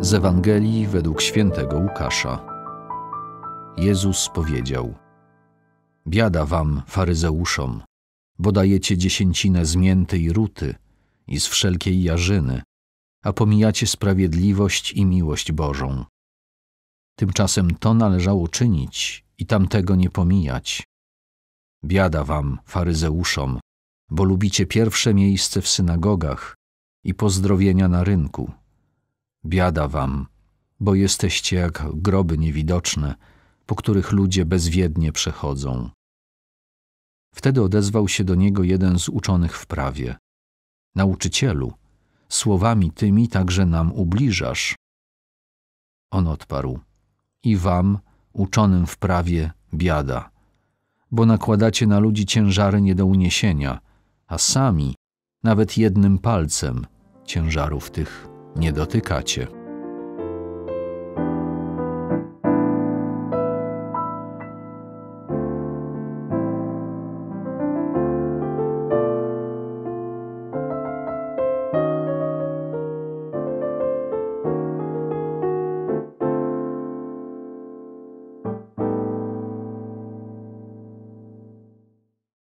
Z Ewangelii według świętego Łukasza. Jezus powiedział: Biada wam, faryzeuszom, bo dajecie dziesięcinę z mięty i ruty i z wszelkiej jarzyny, a pomijacie sprawiedliwość i miłość Bożą. Tymczasem to należało czynić i tamtego nie pomijać. Biada wam, faryzeuszom, bo lubicie pierwsze miejsce w synagogach i pozdrowienia na rynku. Biada wam, bo jesteście jak groby niewidoczne, po których ludzie bezwiednie przechodzą. Wtedy odezwał się do niego jeden z uczonych w prawie. Nauczycielu, słowami tymi także nam ubliżasz. On odparł: I wam, uczonym w prawie, biada, bo nakładacie na ludzi ciężary nie do uniesienia, a sami nawet jednym palcem ciężarów tych nie dotykacie.